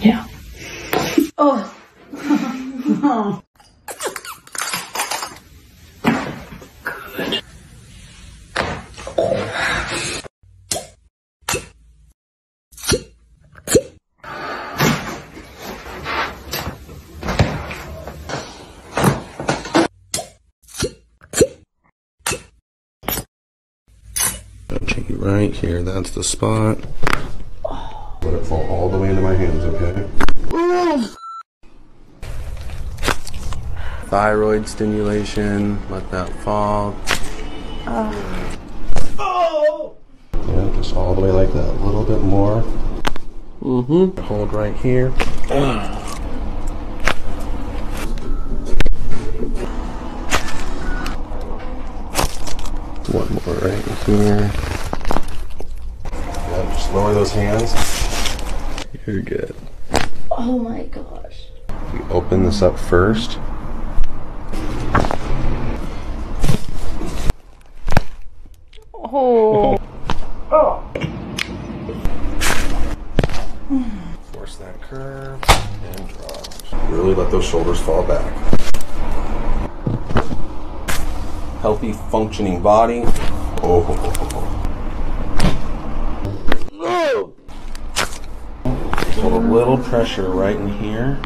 Yeah. Oh. Check it right here. That's the spot. Let it fall all the way into my hands, okay? Thyroid stimulation. Let that fall. Oh! Yeah, just all the way like that. A little bit more. Mm-hmm. Hold right here. One more right here. Yeah, just lower those hands. You're good. Oh my gosh. We open this up first. Oh. Oh. Force that curve and drop. Really let those shoulders fall back. Healthy, functioning body. Oh. Hold a little pressure right in here.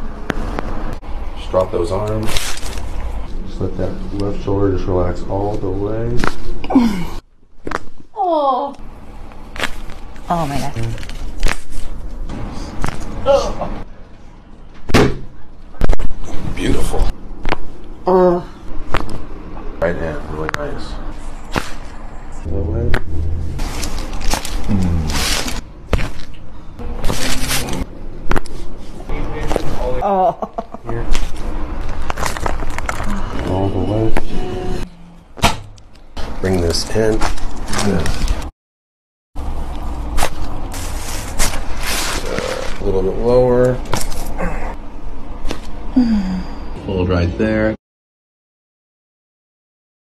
Just drop those arms. Just let that left shoulder just relax all the way. Oh. Oh my god. Beautiful. Oh. Right hand, really nice. The other way. Hmm. Oh. Here. All the way. Bring this in. Good. A little bit lower. Hold right there.